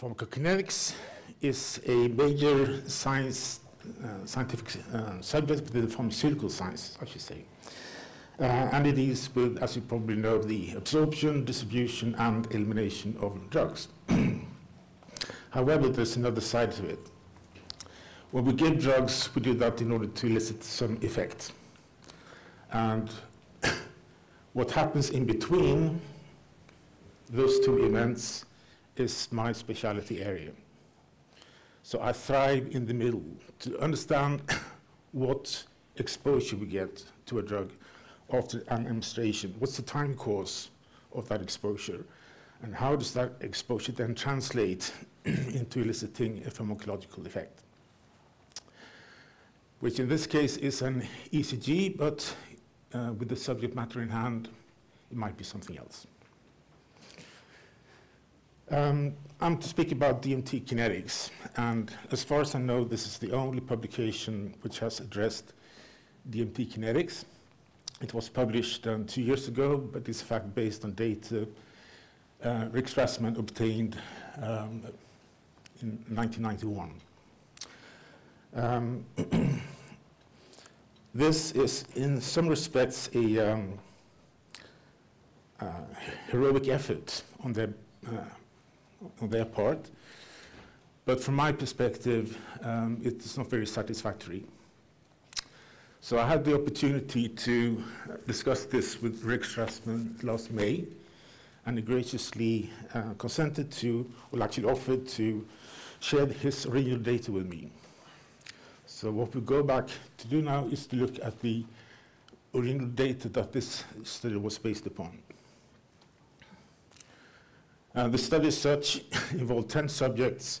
Pharmacokinetics is a major science, uh, scientific uh, subject within pharmaceutical science, I should say. Uh, and it is with, as you probably know, the absorption, distribution, and elimination of drugs. However, there's another side to it. When we give drugs, we do that in order to elicit some effect. And what happens in between those two events is my specialty area. So I thrive in the middle to understand what exposure we get to a drug after an administration. What's the time course of that exposure? And how does that exposure then translate into eliciting a pharmacological effect? Which in this case is an ECG, but uh, with the subject matter in hand, it might be something else. Um, I'm to speak about DMT kinetics, and as far as I know, this is the only publication which has addressed DMT kinetics. It was published um, two years ago, but it's in fact based on data uh, Rick Strassman obtained um, in 1991. Um, this is, in some respects, a um, uh, heroic effort on their uh, on their part. But from my perspective, um, it's not very satisfactory. So I had the opportunity to discuss this with Rick Strassman last May, and he graciously uh, consented to, or actually offered to share his original data with me. So what we go back to do now is to look at the original data that this study was based upon. Uh, the study such involved 10 subjects,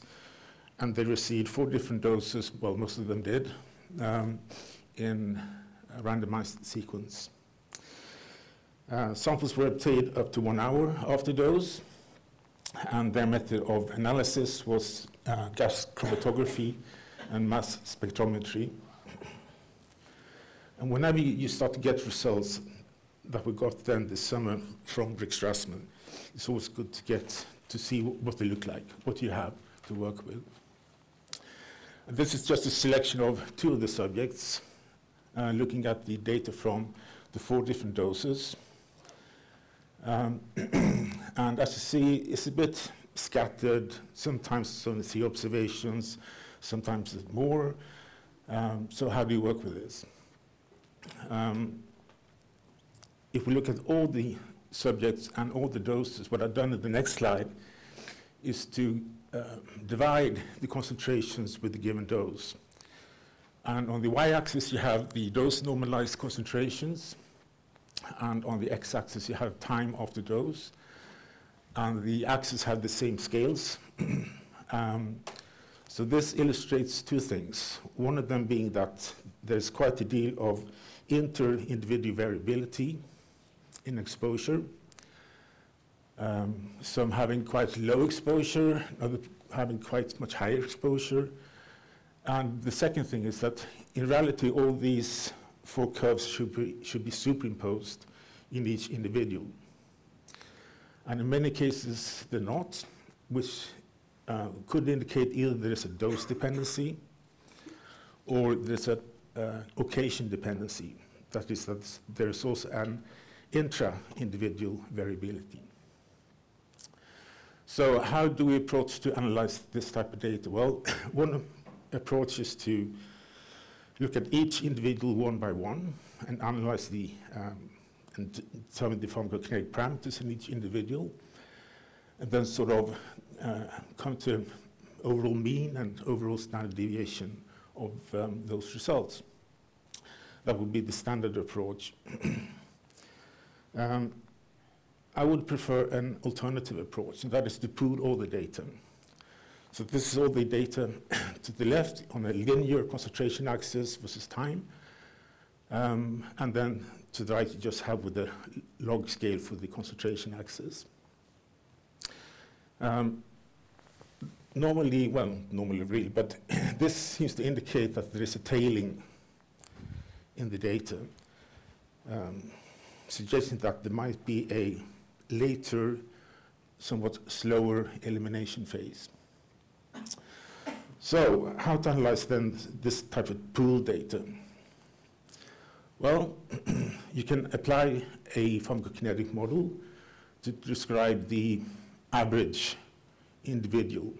and they received four different doses, well, most of them did, um, in a randomized sequence. Uh, samples were obtained up to one hour after dose, and their method of analysis was uh, gas chromatography and mass spectrometry. And whenever you start to get results that we got then this summer from Rick Strassman, it's always good to get to see what they look like, what you have to work with. And this is just a selection of two of the subjects, uh, looking at the data from the four different doses. Um, and as you see, it's a bit scattered. Sometimes only three observations, sometimes more. Um, so how do you work with this? Um, if we look at all the subjects and all the doses, what I've done in the next slide is to uh, divide the concentrations with the given dose. And on the y-axis, you have the dose normalized concentrations. And on the x-axis, you have time after dose. And the axes have the same scales. um, so this illustrates two things. One of them being that there's quite a deal of inter-individual variability in exposure. Um, some having quite low exposure, other having quite much higher exposure. And the second thing is that in reality, all these four curves should be, should be superimposed in each individual. And in many cases, they're not, which uh, could indicate either there's a dose dependency or there's an uh, occasion dependency. That is, that there's also an intra-individual variability. So how do we approach to analyze this type of data? Well, one approach is to look at each individual one by one and analyze the um, and determine the pharmacokinetic parameters in each individual, and then sort of uh, come to overall mean and overall standard deviation of um, those results. That would be the standard approach. Um, I would prefer an alternative approach, and that is to pool all the data. So this is all the data to the left on a linear concentration axis versus time. Um, and then to the right, you just have with the log scale for the concentration axis. Um, normally, well, normally really, but this seems to indicate that there is a tailing in the data. Um, suggesting that there might be a later, somewhat slower elimination phase. So how to analyze then this type of pool data? Well, you can apply a pharmacokinetic model to describe the average individual.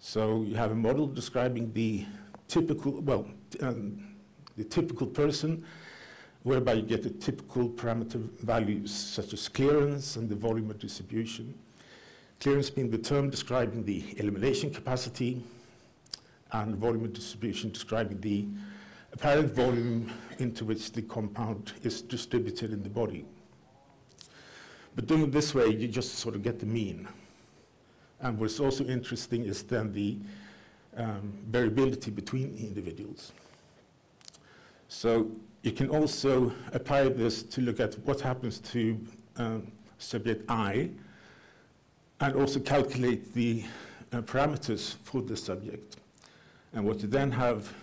So you have a model describing the typical, well, um, the typical person, whereby you get the typical parameter values such as clearance and the volume of distribution. Clearance being the term describing the elimination capacity, and volume of distribution describing the apparent volume into which the compound is distributed in the body. But doing it this way, you just sort of get the mean. And what's also interesting is then the um, variability between individuals. So you can also apply this to look at what happens to um, subject I and also calculate the uh, parameters for the subject. And what you then have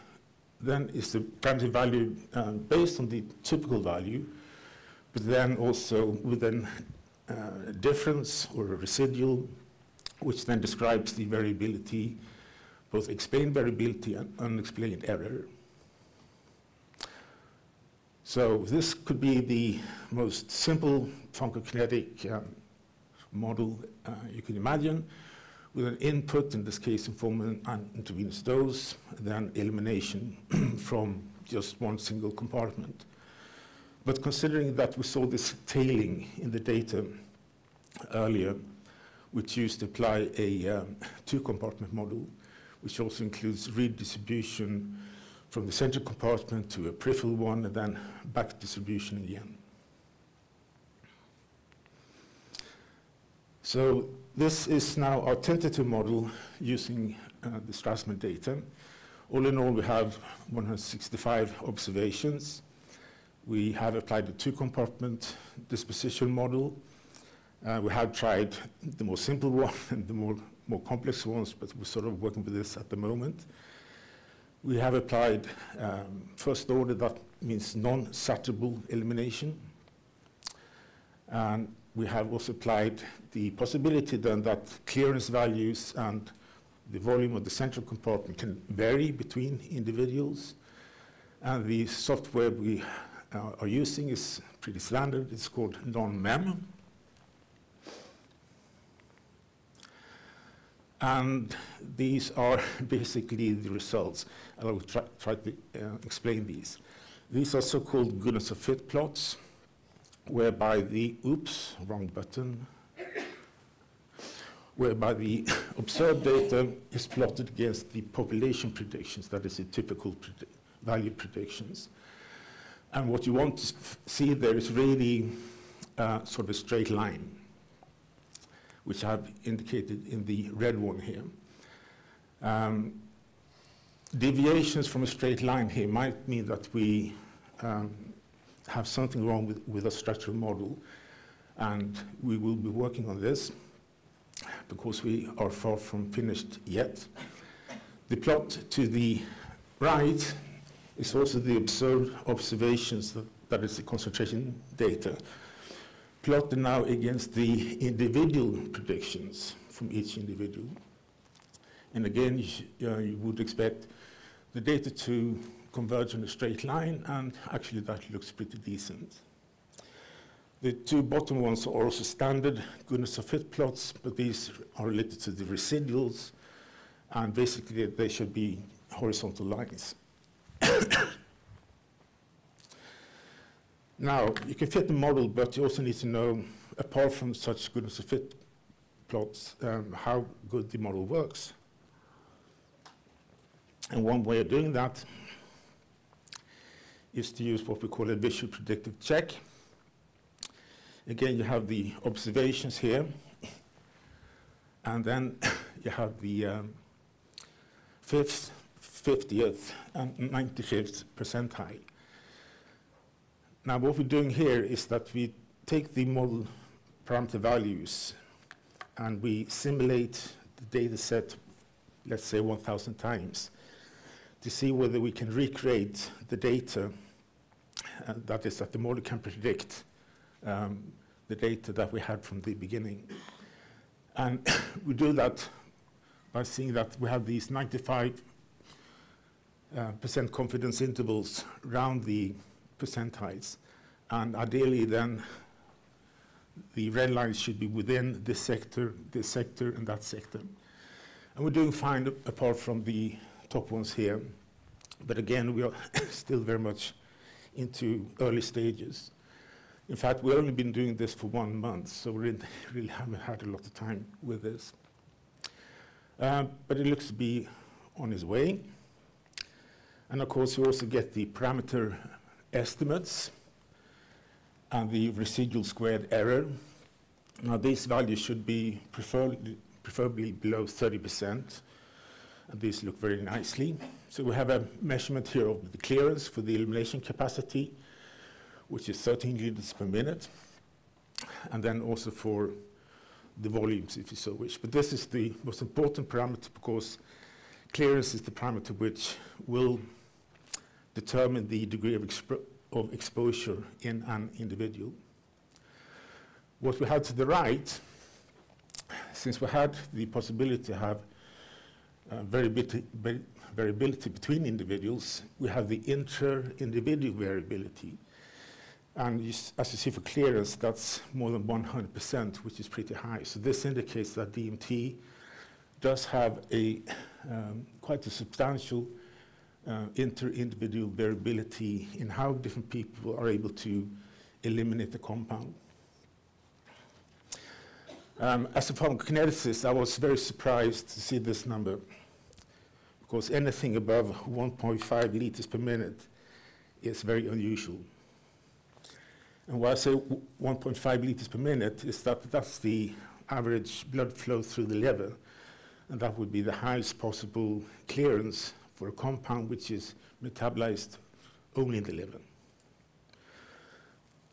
then is the parameter value um, based on the typical value, but then also with a uh, difference or a residual, which then describes the variability, both explained variability and unexplained error. So this could be the most simple pharmacokinetic um, model uh, you can imagine with an input, in this case in form of an intravenous dose, then elimination from just one single compartment. But considering that we saw this tailing in the data earlier, which used to apply a um, two-compartment model, which also includes redistribution from the central compartment to a peripheral one, and then back distribution again. So this is now our tentative model using uh, the Strassman data. All in all, we have 165 observations. We have applied the two-compartment disposition model. Uh, we have tried the more simple one and the more, more complex ones, but we're sort of working with this at the moment. We have applied um, first order, that means non-saturable elimination. And we have also applied the possibility then that clearance values and the volume of the central compartment can vary between individuals. And the software we uh, are using is pretty standard. It's called NONMEM. And these are basically the results. I will try, try to uh, explain these. These are so-called goodness of fit plots whereby the, oops, wrong button, whereby the observed data is plotted against the population predictions, that is the typical predi value predictions. And what you want to see there is really uh, sort of a straight line, which I've indicated in the red one here. Um, deviations from a straight line here might mean that we um, have something wrong with, with a structural model. And we will be working on this because we are far from finished yet. The plot to the right is also the observed observations, that, that is the concentration data, plotted now against the individual predictions from each individual. And again, you, uh, you would expect the data to converge on a straight line, and actually that looks pretty decent. The two bottom ones are also standard goodness of fit plots, but these are related to the residuals, and basically they should be horizontal lines. now, you can fit the model, but you also need to know, apart from such goodness of fit plots, um, how good the model works. And one way of doing that is to use what we call a visual predictive check. Again, you have the observations here, and then you have the um, fifth, 50th, and 95th percentile. Now, what we're doing here is that we take the model parameter values and we simulate the data set, let's say 1,000 times to see whether we can recreate the data, uh, that is, that the model can predict um, the data that we had from the beginning. And we do that by seeing that we have these 95 uh, percent confidence intervals around the percentiles. And ideally then the red lines should be within this sector, this sector, and that sector. And we're doing fine apart from the top ones here. But again, we are still very much into early stages. In fact, we've only been doing this for one month, so we really haven't had a lot of time with this. Uh, but it looks to be on its way. And of course, you also get the parameter estimates and the residual squared error. Now, these values should be preferably, preferably below 30%, and these look very nicely. So we have a measurement here of the clearance for the elimination capacity, which is 13 liters per minute, and then also for the volumes, if you so wish. But this is the most important parameter because clearance is the parameter which will determine the degree of of exposure in an individual. What we had to the right, since we had the possibility to have uh, variability, variability between individuals, we have the inter-individual variability. And you as you see for clearance, that's more than 100%, which is pretty high. So this indicates that DMT does have a um, quite a substantial uh, inter-individual variability in how different people are able to eliminate the compound. Um, as a pharmacokineticist, I was very surprised to see this number because anything above 1.5 liters per minute is very unusual. And why I say 1.5 liters per minute is that that's the average blood flow through the liver, and that would be the highest possible clearance for a compound which is metabolized only in the liver.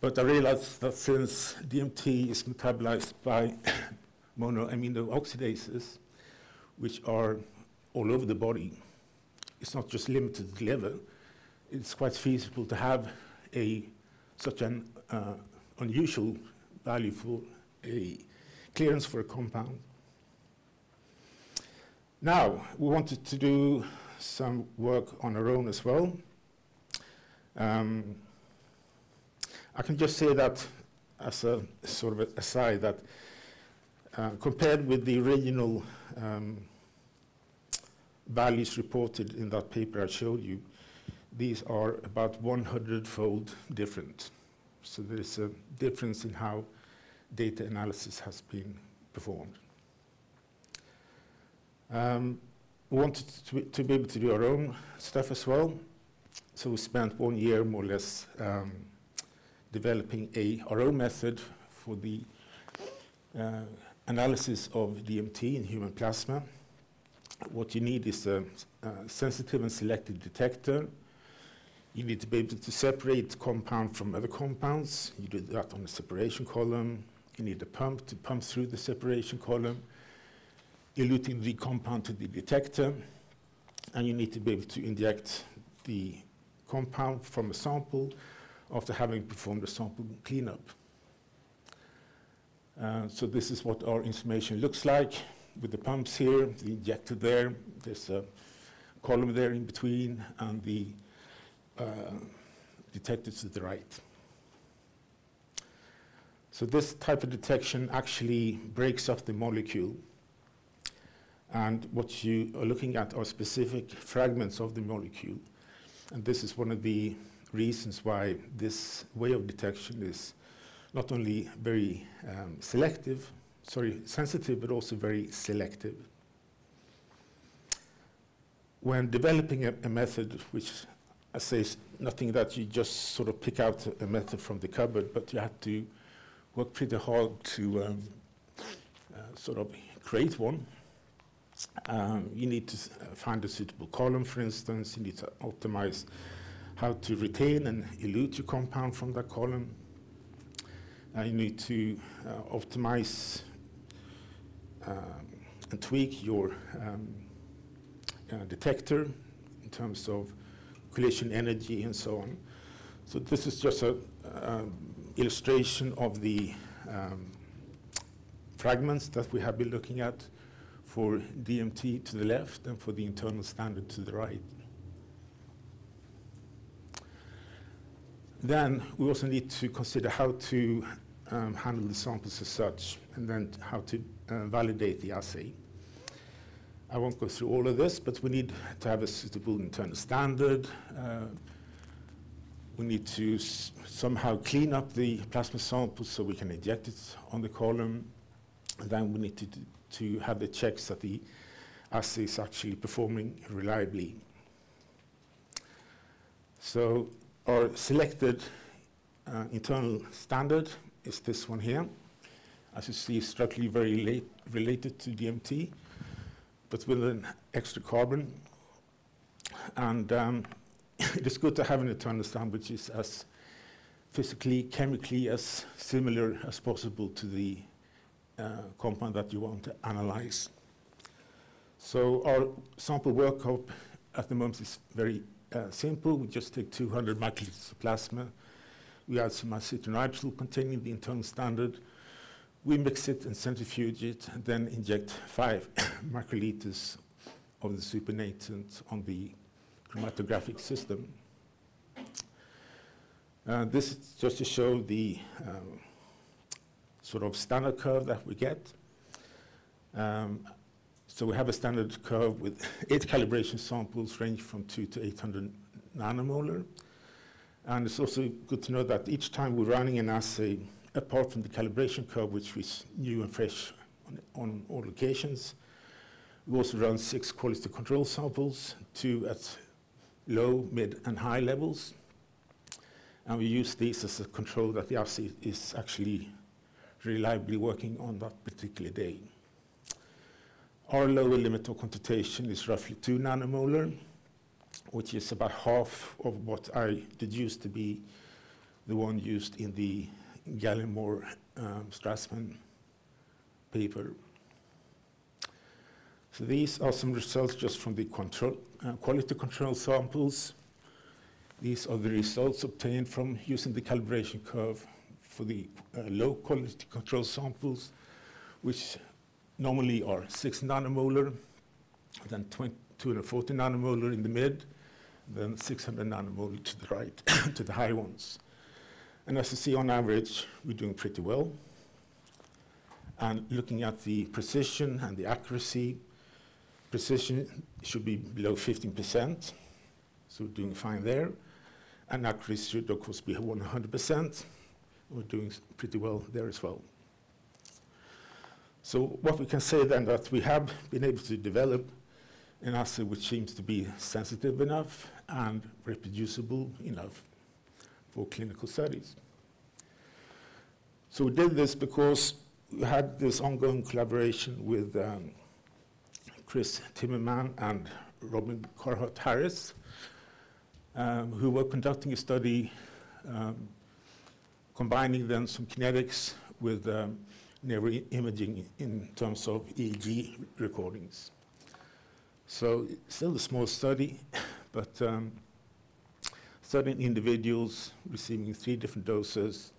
But I realized that since DMT is metabolized by monoamine oxidases, which are all over the body, it's not just limited to the liver, it's quite feasible to have a, such an uh, unusual value for a clearance for a compound. Now, we wanted to do some work on our own as well. Um, I can just say that as a sort of aside that uh, compared with the original um, values reported in that paper I showed you, these are about 100-fold different. So there is a difference in how data analysis has been performed. Um, we wanted to, to, be able to do our own stuff as well. So we spent one year more or less um, developing a, our own method for the uh, analysis of DMT in human plasma. What you need is a, a, sensitive and selective detector. You need to be able to separate compound from other compounds. You do that on a separation column. You need a pump to pump through the separation column eluting the compound to the detector, and you need to be able to inject the compound from a sample after having performed a sample cleanup. Uh, so this is what our instrumentation looks like with the pumps here, the injector there, there's a column there in between, and the uh, detector to the right. So this type of detection actually breaks up the molecule and what you are looking at are specific fragments of the molecule. And this is one of the reasons why this way of detection is not only very um, selective, sorry, sensitive, but also very selective. When developing a, a method, which I say is nothing that you just sort of pick out a method from the cupboard, but you have to work pretty hard to um, uh, sort of create one um, you need to uh, find a suitable column, for instance. You need to optimize how to retain and elute your compound from that column. Uh, you need to uh, optimize um, and tweak your um, uh, detector in terms of collision energy and so on. So this is just an um, illustration of the um, fragments that we have been looking at for DMT to the left and for the internal standard to the right. Then we also need to consider how to um, handle the samples as such, and then how to uh, validate the assay. I won't go through all of this, but we need to have a suitable internal standard. Uh, we need to somehow clean up the plasma sample so we can inject it on the column. And then we need to, to have the checks that the assay is actually performing reliably. So our selected uh, internal standard is this one here. As you see, structurally very late, related to DMT, but with an extra carbon. And um, it is good to have an internal standard which is as physically, chemically as similar as possible to the uh, compound that you want to analyze. So our sample workup at the moment is very uh, simple. We just take 200 microliters of plasma. We add some acetonitrile containing the internal standard. We mix it and centrifuge it, and then inject five microliters of the supernatant on the chromatographic system. Uh, this is just to show the um, sort of standard curve that we get. Um, so we have a standard curve with eight calibration samples range from 2 to 800 nanomolar. And it's also good to know that each time we're running an assay, apart from the calibration curve, which is new and fresh on, on all locations, we also run six quality control samples, two at low, mid, and high levels. And we use these as a control that the assay is actually reliably working on that particular day. Our lower limit of quantitation is roughly 2 nanomolar, which is about half of what I deduced to be the one used in the Gallimore um, Strassman paper. So these are some results just from the control, uh, quality control samples. These are the results obtained from using the calibration curve for the uh, low quality control samples, which normally are 6 nanomolar, then 20, 240 nanomolar in the mid, then 600 nanomolar to the right, to the high ones. And as you see, on average, we're doing pretty well. And looking at the precision and the accuracy, precision should be below 15%, so we're doing fine there. And accuracy should, of course, be 100%. We're doing pretty well there as well. So what we can say then that we have been able to develop an assay which seems to be sensitive enough and reproducible enough for clinical studies. So we did this because we had this ongoing collaboration with um, Chris Timmermann and Robin Carhart Harris, um, who were conducting a study um, combining then some kinetics with um, neuroimaging in terms of EEG recordings. So still a small study, but um, studying individuals receiving three different doses.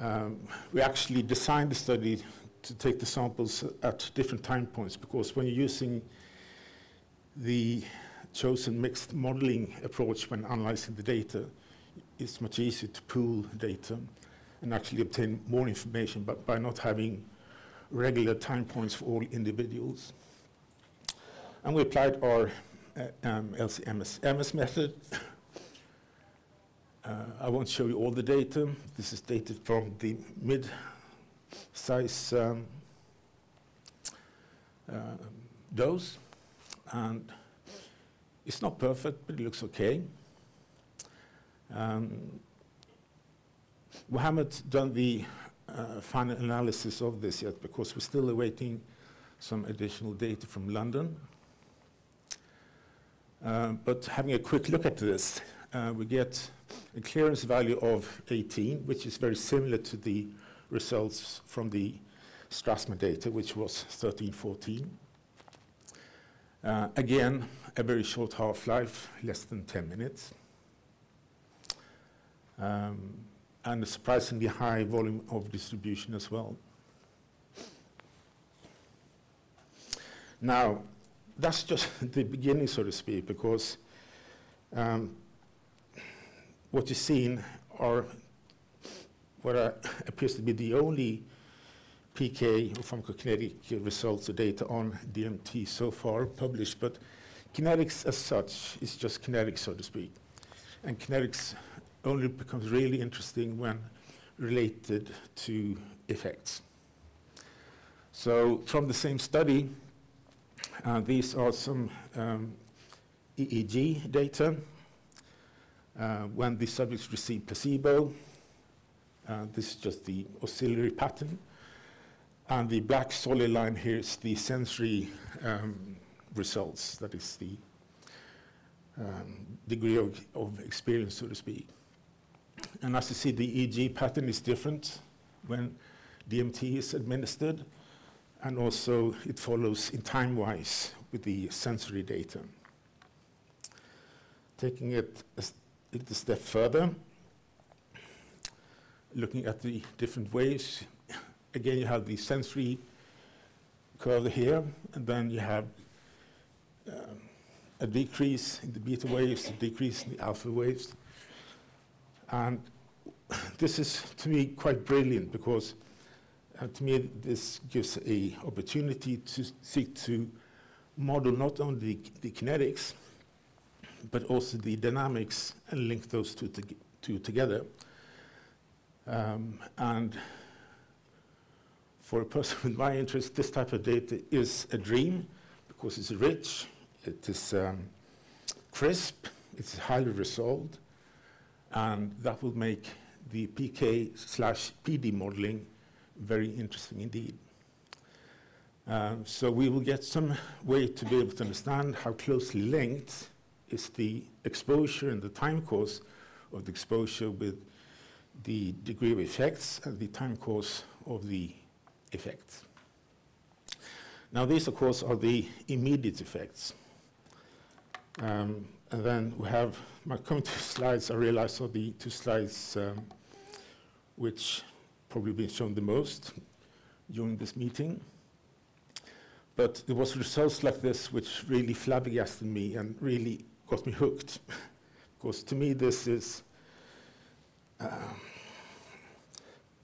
Um, we actually designed the study to take the samples at different time points because when you're using the chosen mixed modeling approach when analyzing the data, it's much easier to pool data and actually obtain more information but by not having regular time points for all individuals. And we applied our uh, um, LC-MS method. Uh, I won't show you all the data. This is data from the mid-size um, uh, dose. And it's not perfect, but it looks okay. Um, we haven't done the uh, final analysis of this yet because we're still awaiting some additional data from London. Uh, but having a quick look at this, uh, we get a clearance value of 18, which is very similar to the results from the Strassman data, which was 13, 14. Uh, again, a very short half-life, less than 10 minutes. Um, and a surprisingly high volume of distribution as well. Now, that's just the beginning, so to speak, because um, what you've seen are what uh, appears to be the only PK or pharmacokinetic results or data on DMT so far published, but kinetics as such is just kinetics, so to speak. And kinetics only becomes really interesting when related to effects. So from the same study, uh, these are some um, EEG data uh, when the subjects receive placebo. Uh, this is just the oscillatory pattern. And the black solid line here is the sensory um, results, that is the um, degree of, of, experience, so to speak. And as you see, the EEG pattern is different when DMT is administered, and also it follows in time-wise with the sensory data. Taking it a, a step further, looking at the different waves, again you have the sensory curve here, and then you have um, a decrease in the beta waves, a decrease in the alpha waves. And this is, to me, quite brilliant because uh, to me this gives a opportunity to seek to model not only the, the kinetics, but also the dynamics and link those two, to, two together. Um, and for a person with my interest, this type of data is a dream because it's rich, it is um, crisp, it's highly resolved, and that will make the PK slash PD modeling very interesting indeed. Um, so we will get some way to be able to understand how closely linked is the exposure and the time course of the exposure with the degree of effects and the time course of the effects. Now these, of course, are the immediate effects. Um, and then we have my coming two slides, I realize are the two slides um, which probably been shown the most during this meeting. But it was results like this which really flabbergasted me and really got me hooked. because to me this is uh,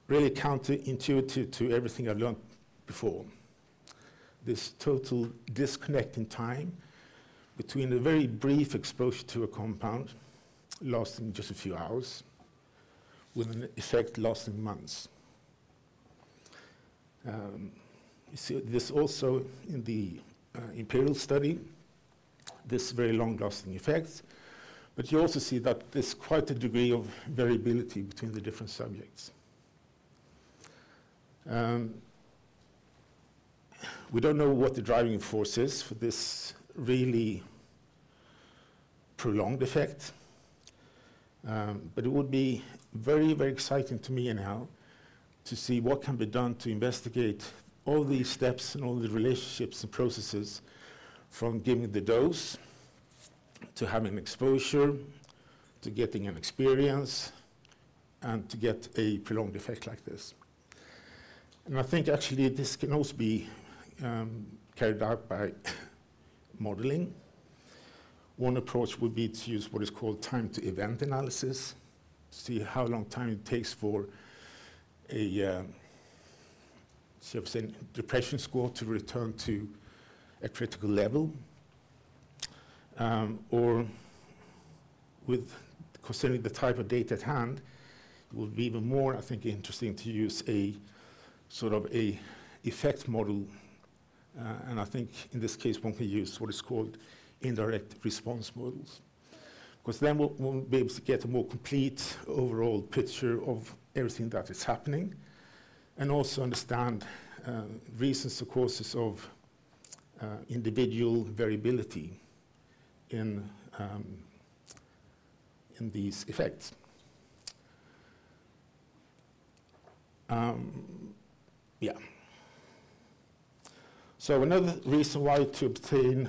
really counterintuitive to everything I've learned before. This total disconnect in time between a very brief exposure to a compound lasting just a few hours with an effect lasting months. Um, you see this also in the uh, imperial study, this very long-lasting effects, but you also see that there's quite a degree of variability between the different subjects. Um, we don't know what the driving force is for this really prolonged effect. Um, but it would be very, very exciting to me anyhow to see what can be done to investigate all these steps and all the relationships and processes from giving the dose to having exposure to getting an experience and to get a prolonged effect like this. And I think actually this can also be um, carried out by modeling. One approach would be to use what is called time to event analysis, see how long time it takes for a uh, say, depression score to return to a critical level. Um, or with considering the type of data at hand, it would be even more, I think, interesting to use a sort of a effect model. Uh, and I think in this case one can use what is called indirect response models. Because then we'll, we'll, be able to get a more complete overall picture of everything that is happening and also understand uh, reasons or causes of uh, individual variability in, um, in these effects. Um, yeah. So another reason why to obtain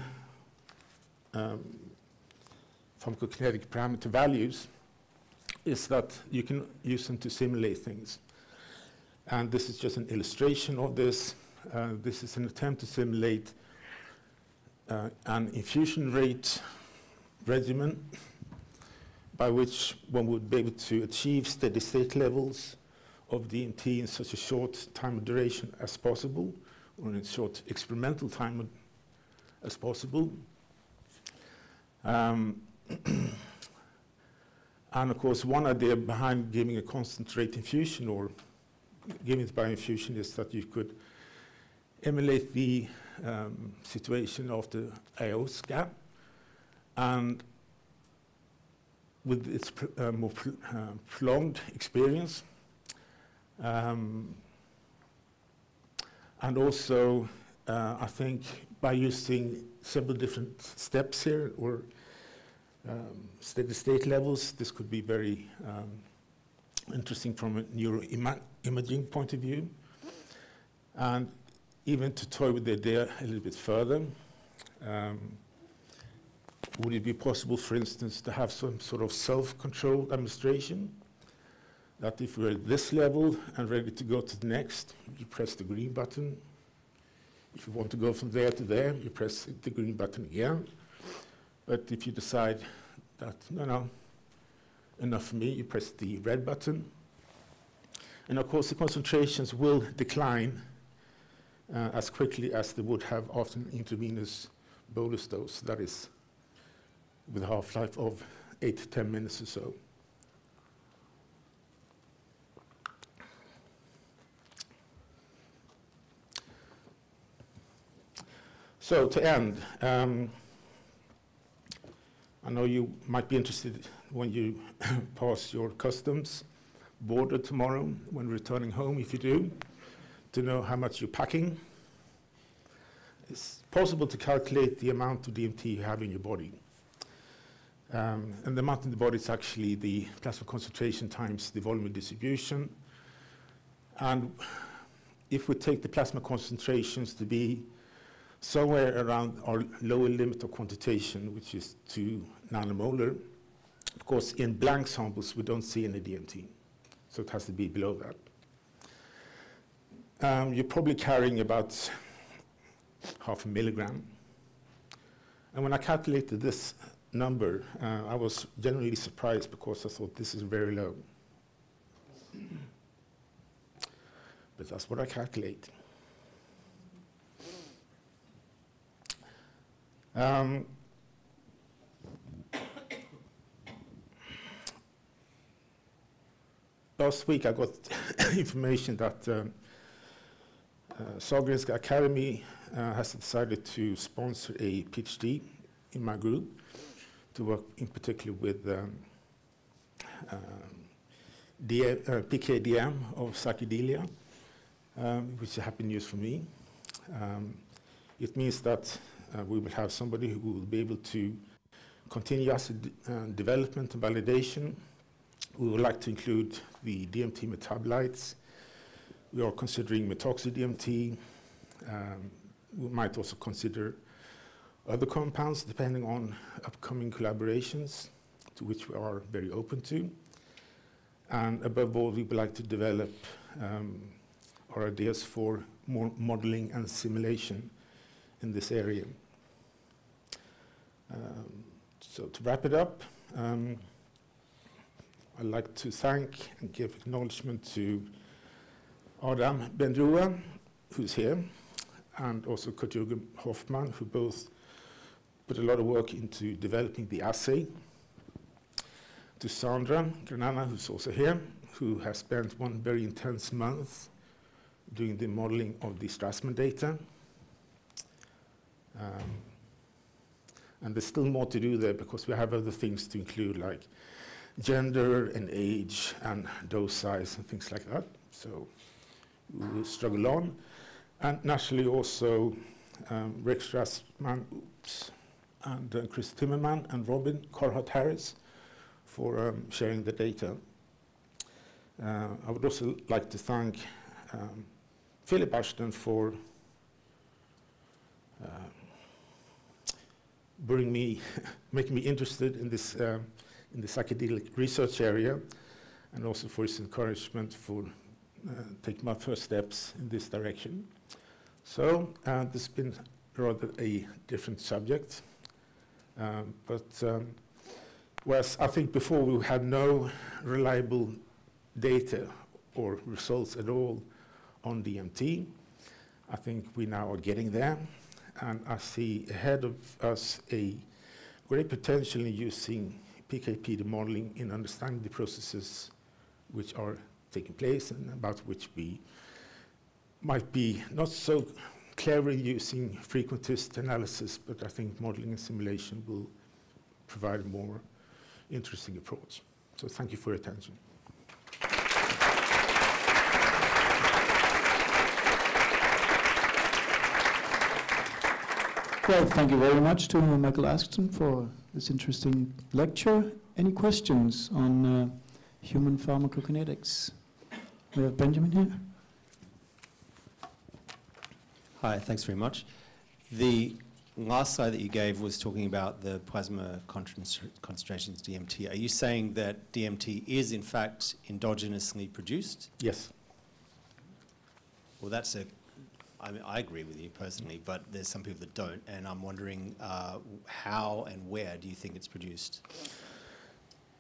um, pharmacokinetic parameter values is that you can use them to simulate things. And this is just an illustration of this. Uh, this is an attempt to simulate uh, an infusion rate regimen by which one would be able to achieve steady state levels of DMT in such a short time of duration as possible, or in short experimental time as possible. Um, and of course, one idea behind giving a concentrate infusion or giving it by infusion is that you could emulate the um, situation of the ayahuasca and with its pr uh, more pr uh, prolonged experience um, and also uh, I think by using several different steps here or um, steady state levels this could be very um, interesting from a neuroimaging point of view and even to toy with the idea a little bit further. Um, would it be possible, for instance, to have some sort of self-controlled administration? That if we're at this level and ready to go to the next, you press the green button. If you want to go from there to there, you press the green button again. But if you decide that, no, no, enough for me, you press the red button. And of course, the concentrations will decline uh, as quickly as they would have after an intravenous bolus dose, that is, with a half-life of 8 to 10 minutes or so. So to end, um, I know you might be interested when you pass your customs border tomorrow, when returning home, if you do to know how much you're packing. It's possible to calculate the amount of DMT you have in your body. Um, and the amount in the body is actually the plasma concentration times the volume of distribution. And if we take the plasma concentrations to be somewhere around our lower limit of quantitation, which is 2 nanomolar, of course, in blank samples, we don't see any DMT. So it has to be below that um, you're probably carrying about half a milligram. And when I calculated this number, uh, I was generally surprised because I thought this is very low. But that's what I calculate. Um, last week I got information that um, uh, Academy uh, has decided to sponsor a PhD in my group to work in particular with um, um, uh, PKDM of psychedelia, um, which is happy news for me. Um, it means that uh, we will have somebody who will be able to continue assay uh, development and validation. We would like to include the DMT metabolites, we are considering methoxy-DMT. Um, we might also consider other compounds depending on upcoming collaborations to which we are very open to. And above all, we would like to develop um, our ideas for more modeling and simulation in this area. Um, so to wrap it up, um, I'd like to thank and give acknowledgement to Adam Bendrua, who's here, and also Kurt-Jürgen Hoffmann, who both put a lot of work into developing the assay. To Sandra Granana, who's also here, who has spent one very intense month doing the modeling of the Strassman data. Um, and there's still more to do there because we have other things to include like gender and age and dose size and things like that. So who struggle on, and naturally also um, Rick Strassman oops, and uh, Chris Timmermann and Robin Carhart Harris for um, sharing the data. Uh, I would also like to thank um, Philip Ashton for uh, bringing me, making me interested in this uh, in the psychedelic research area, and also for his encouragement for uh, take my first steps in this direction. So uh, this has been rather a different subject. Um, but um, whereas I think before we had no reliable data or results at all on DMT, I think we now are getting there. And I see ahead of us a great potential in using PKPD modeling in understanding the processes which are taking place and about which we might be not so clever using frequentist analysis, but I think modeling and simulation will provide a more interesting approach. So thank you for your attention. Well, thank you very much to Michael Ashton for this interesting lecture. Any questions on uh, human pharmacokinetics? We have Benjamin here. Hi, thanks very much. The last slide that you gave was talking about the plasma concentrations DMT. Are you saying that DMT is in fact endogenously produced? Yes. Well, that's a. I mean, I agree with you personally, but there's some people that don't, and I'm wondering uh, how and where do you think it's produced?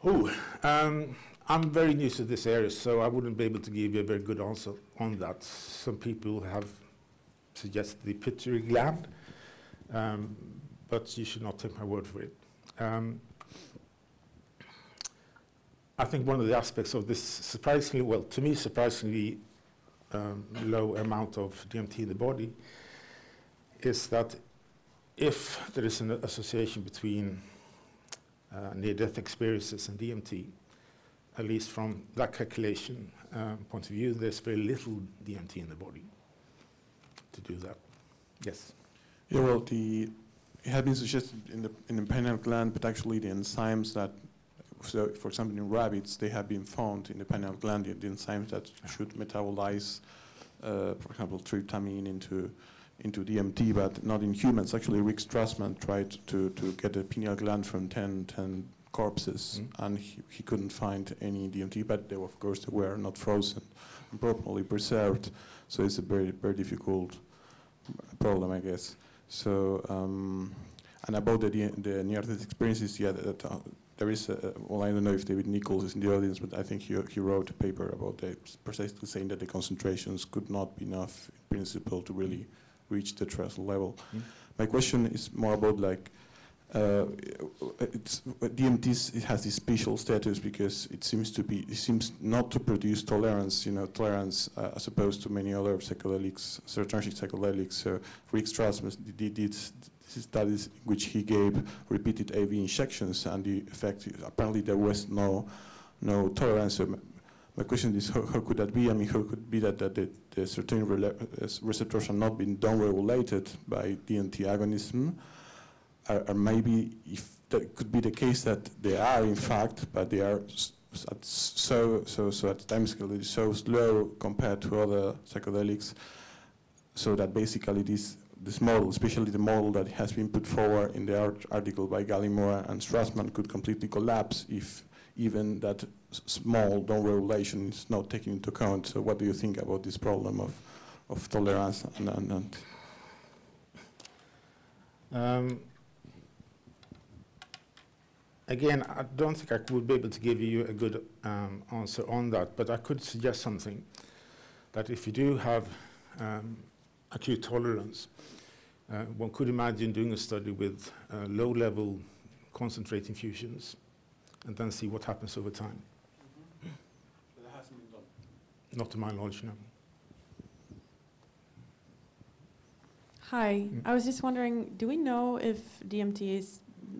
Oh, um, I'm very new to this area, so I wouldn't be able to give you a very good answer on that. Some people have suggested the pituitary gland, um, but you should not take my word for it. Um, I think one of the aspects of this surprisingly, well, to me, surprisingly um, low amount of DMT in the body is that if there is an association between uh, near-death experiences and DMT, at least from that calculation um, point of view, there's very little DMT in the body to do that. Yes. Yeah, well, the it had been suggested in the in the pineal gland, but actually the enzymes that, so for example, in rabbits, they have been found in the pineal gland, the, enzymes that should metabolize, uh, for example, tryptamine into into DMT, but not in humans. Actually, Rick Strassman tried to, to get a pineal gland from 10, 10 corpses, mm. and he, he couldn't find any DMT, but they, of course, they were not frozen and properly preserved. So it's a very, very difficult problem, I guess. So, um, and about the, the near-death experiences, yeah, that, uh, there is, a, well, I don't know if David Nichols is in the audience, but I think he, he wrote a paper about the, precisely saying that the concentrations could not be enough in principle to really reach the threshold level. Mm. My question is more about like, uh, it's, DMT it has this special status because it seems to be it seems not to produce tolerance, you know, tolerance uh, as opposed to many other psychedelics, serotonergic psychedelics. So Rick Strassman did, did studies in which he gave repeated IV injections, and the effect apparently there was no no tolerance. So my question is, how, how, could that be? I mean, how could it be that, that the, the certain uh, receptors are not being downregulated by DMT agonism? Or, or, maybe if that could be the case that they are in fact, but they are so so so at time scale so slow compared to other psychedelics, so that basically this this model, especially the model that has been put forward in the art article by Gallimore and Strassman, could completely collapse if even that small down-regulation is not taken into account. So what do you think about this problem of, of tolerance and, and, and um, again, I don't think I would be able to give you a good um, answer on that, but I could suggest something that if you do have um, acute tolerance, uh, one could imagine doing a study with uh, low-level concentrate infusions and then see what happens over time. Mm -hmm. that hasn't been done? Not to my knowledge, no. Hi, mm. I was just wondering, do we know if DMT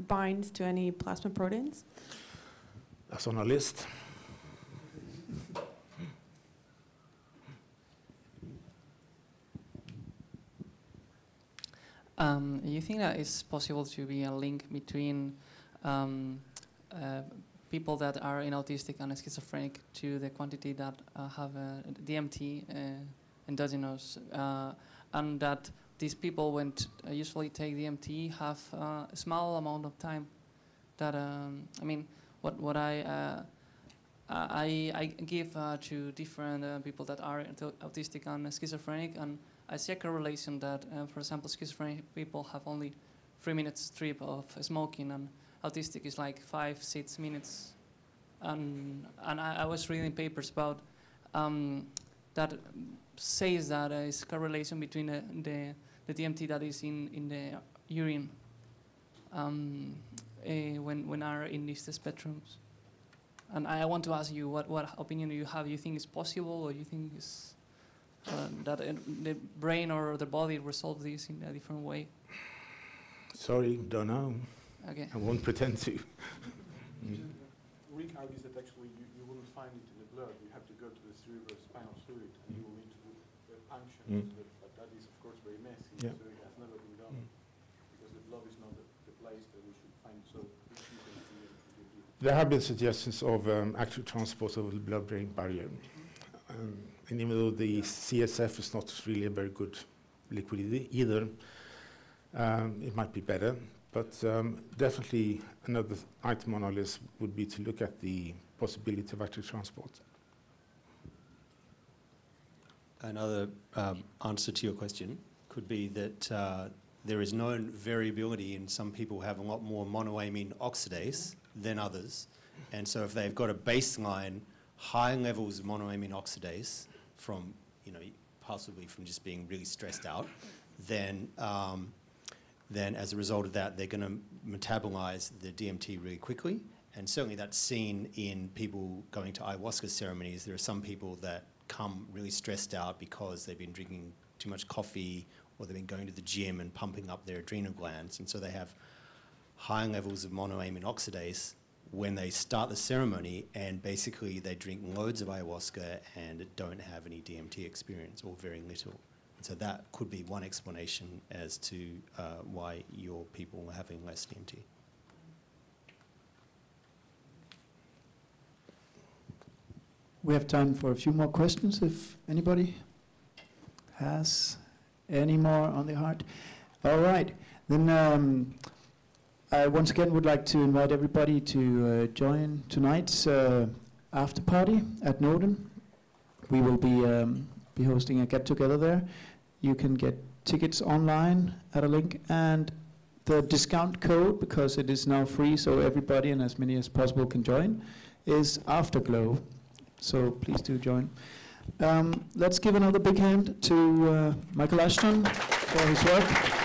binds to any plasma proteins? That's on our list. Um, you think that it's possible to be a link between um, uh, people that are in autistic and schizophrenic to the quantity that uh, have uh, DMT endogenous, and that these people, when usually take DMT, have a small amount of time. That um, I mean, what what I uh, I, I give uh, to different uh, people that are autistic and schizophrenic, and I see a correlation that, uh, for example, schizophrenic people have only three minutes trip of smoking, and autistic is like five, six minutes. And, and I, I was reading papers about um, that says that there is a correlation between the, the, the DMT that is in, in the urine um, eh, when, when are in these spectrums. And I want to ask you what, what opinion do you have? You think it's possible, or you think it's, uh, that uh, the brain or the body resolve this in a different way? Sorry, don't know. Okay. I won't pretend to. Weak IDs that actually you, you wouldn't find it in the blood. You have to go to the cerebrospinal fluid and you will need to do the punction. Mm. So but that is of course very messy. Yeah. So it has never been done Mm. because the blood is not the, the place that we should find. So There have been suggestions of um, active transport of the blood-brain barrier. Um, and even though the CSF is not really a very good liquid e- either, um, it might be better. But um, definitely another item on our list would be to look at the possibility of active transport. Another um, answer to your question could be that uh, there is known variability in some people have a lot more monoamine oxidase than others. And so if they've got a baseline high levels of monoamine oxidase from, you know, possibly from just being really stressed out, then, um, then as a result of that, they're going to metabolize the DMT really quickly. And certainly that's seen in people going to ayahuasca ceremonies. There are some people that come really stressed out because they've been drinking too much coffee or they've been going to the gym and pumping up their adrenal glands. And so they have high levels of monoamine oxidase when they start the ceremony and basically they drink loads of ayahuasca and don't have any DMT experience or very little. So that could be one explanation as to uh, why your people are having less DMT. We have time for a few more questions if anybody has any more on the heart. All right, then um, I once again would like to invite everybody to uh, join tonight's uh, after party at Norden. We will be um, be hosting a get together there. You can get tickets online at a link and the discount code because it is now free, so everybody and as many as possible can join. Is Afterglow. So please do join. Um, let's give another big hand to uh, Michael Ashton for his work.